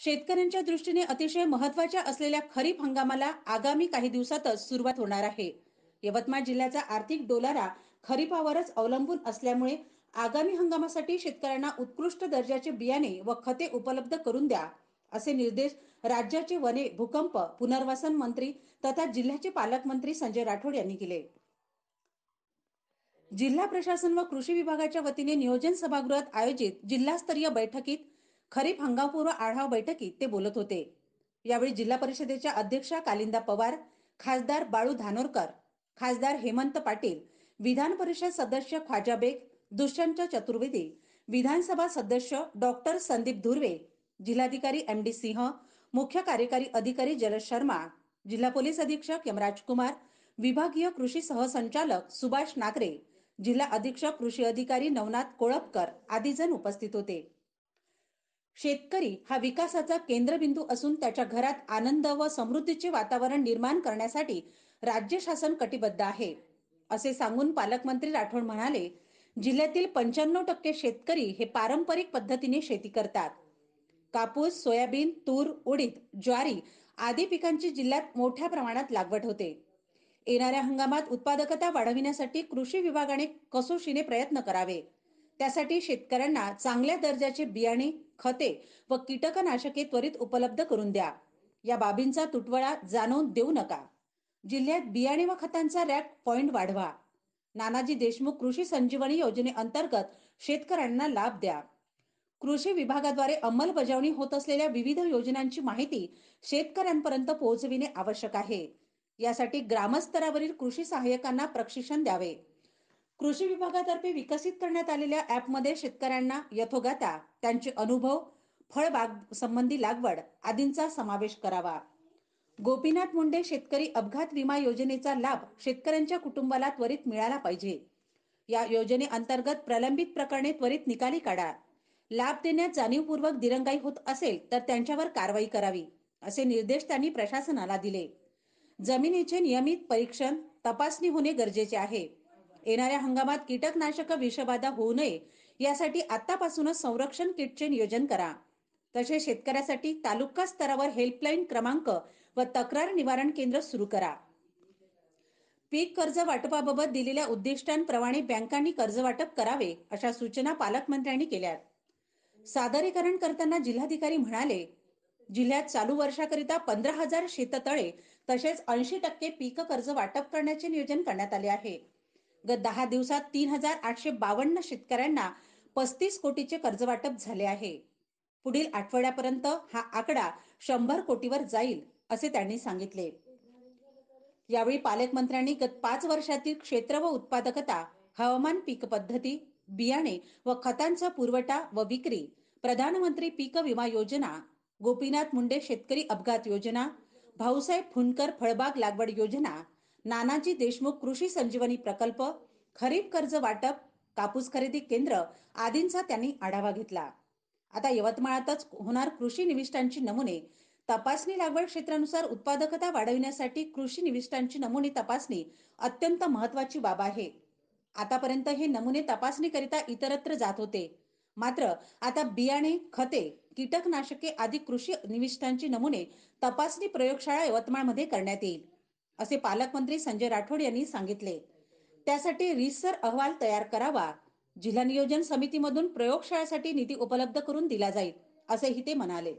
शेतकऱ्यांच्या दृष्टीने अतिशय महत्त्वाच्या असलेल्या खरीप हंगामाला आगामी काही दिवसातच सुरुवात होणार आहे. यवतमाळ जिल्ह्याचा आर्थिक डोलारा खरीपावरच अवलंबून असल्यामुळे आगामी हंगामासाठी शेतकऱ्यांना उत्कृष्ट दर्जाचे बियाणे व खते उपलब्ध करून द्या असे निर्देश राज्याचे वने भूकंप पुनर्वसन मंत्री तथा जिल्ह्याचे पालकमंत्री संजय राठोड यांनी केले. जिल्हा प्रशासन व कृषी विभागाच्या वतीने नियोजन सभागृहात आयोजित जिल्हास्तरीय बैठकीत खरीप हंगामपूर्व आढावा बैठकीत ते बोलत होते. यावेळी जिल्हा परिषदेच्या अध्यक्षा कालिंदा पवार खासदार बाळू धानोरकर खासदार हेमंत पाटील विधान परिषद सदस्य ख्वाजा बेग दुष्यंत चतुर्वेदी विधानसभा सदस्य डॉक्टर संदीप धुर्वे जिल्हाधिकारी एम डी सिंह मुख्य कार्यकारी अधिकारी जलज शर्मा जिल्हा पोलीस अधीक्षक यमराज कुमार विभागीय कृषी सहसंचालक सुभाष नागरे जिल्हा अधीक्षक कृषी अधिकारी नवनाथ कोळपकर आदी जण उपस्थित होते. शेतकरी हा विकासाचा केंद्रबिंदू असून त्याच्या घरात आनंद व समृद्धीचे वातावरण निर्माण करण्यासाठी राज्य शासन कटिबद्ध आहे. असे सांगून पालकमंत्री राठोड म्हणाले जिल्ह्यातील पंच्याण्णव टक्के शेतकरी हे पारंपरिक पद्धतीने शेती करतात. कापूस सोयाबीन तूर उडीद ज्वारी आदी पिकांची जिल्ह्यात मोठ्या प्रमाणात लागवड होते. येणाऱ्या हंगामात उत्पादकता वाढविण्यासाठी कृषी विभागाने कसोशीने प्रयत्न करावे. त्यासाठी शेतकऱ्यांना चांगल्या दर्जाचे बियाणे खते व कीटकनाशके त्वरित उपलब्ध करून द्या. या बाबींचा तुटवडा जाणवून देऊ नका. जिल्ह्यात बियाणे व खतांचा रॅक पॉइंट वाढवा. नानाजी देशमुख कृषी संजीवनी योजनेअंतर्गत शेतकऱ्यांना लाभ द्या. कृषी विभागाद्वारे अंमलबजावणी होत असलेल्या विविध योजनांची माहिती शेतकऱ्यांपर्यंत पोहोचविणे आवश्यक आहे. यासाठी ग्रामस्तरावरील कृषी सहाय्यकांना प्रशिक्षण द्यावे. कृषी विभागातर्फे विकसित करण्यात आलेल्या ॲपमध्ये शेतकऱ्यांना यथोगाता त्यांचे अनुभव फळबाग संबंधी लागवड आदींचा समावेश करावा. गोपीनाथ मुंडे शेतकरी अपघात विमा योजनेचा लाभ शेतकऱ्यांच्या कुटुंबाला त्वरित मिळाला पाहिजे. या योजनेअंतर्गत प्रलंबित प्रकरणे त्वरित निकाली काढा. लाभ देण्यात जाणीवपूर्वक दिरंगाई होत असेल तर त्यांच्यावर कारवाई करावी असे निर्देश त्यांनी प्रशासनाला दिले. जमिनीचे नियमित परीक्षण तपासणी होणे गरजेचे आहे. येणाऱ्या हंगामात कीटकनाशक विषबाधा होऊ नये यासाठी आतापासूनच संरक्षण किटचे नियोजन करा. तसेच शेतकऱ्यासाठी तालुका स्तरावर हेल्पलाईन क्रमांक व तक्रार निवारण केंद्र सुरू करा. पीक कर्ज वाटपाबाबत दिलेल्या उद्दिष्टांप्रमाणे बँकांनी कर्ज वाटप करावे अशा सूचना पालकमंत्र्यांनी केल्या सादरीकरण करताना जिल्हाधिकारी म्हणाले जिल्ह्यात चालू वर्षाकरिता पंधरा हजार शेततळे तसेच ऐंशी टक्के पीक कर्ज वाटप करण्याचे नियोजन करण्यात आले आहे. गत दहा दिवसात तीन हजार आठशे बावन्न शेतकऱ्यांना पस्तीस कोटीचे कर्जवाटप झाले आहे. पुढील आठवड्यापर्यंत हा आकडा शंभर कोटीवर जाईल असे त्यांनी सांगितले. यावेळी पालकमंत्र्यांनी गत पाच वर्षातील क्षेत्र व उत्पादकता हवामान पीक पद्धती बियाणे व खतांचा पुरवठा व विक्री प्रधानमंत्री पीक विमा योजना गोपीनाथ मुंडे शेतकरी अपघात योजना भाऊसाहेब फुंडकर फळबाग लागवड योजना नानाजी देशमुख कृषी संजीवनी प्रकल्प खरीप कर्ज वाटप कापूस खरेदी केंद्र आदींचा त्यांनी आढावा घेतला. आता यवतमाळातच होणार कृषी निविष्ठांची नमुने. तपासणी लागवड क्षेत्रानुसार उत्पादकता वाढविण्यासाठी कृषी निविष्ठांची नमुने तपासणी अत्यंत महत्वाची बाब आहे. आतापर्यंत हे नमुने तपासणीकरिता इतरत्र जात होते. मात्र आता बियाणे खते कीटकनाशके आदी कृषी निविष्ठांची नमुने तपासणी प्रयोगशाळा यवतमाळमध्ये करण्यात येईल. असे पालकमंत्री संजय राठोड यांनी सांगितले. त्यासाठी रिसर अहवाल तयार करावा. जिल्हा नियोजन समितीमधून प्रयोगशाळेसाठी निधी उपलब्ध करून दिला जाईल असेही ते म्हणाले.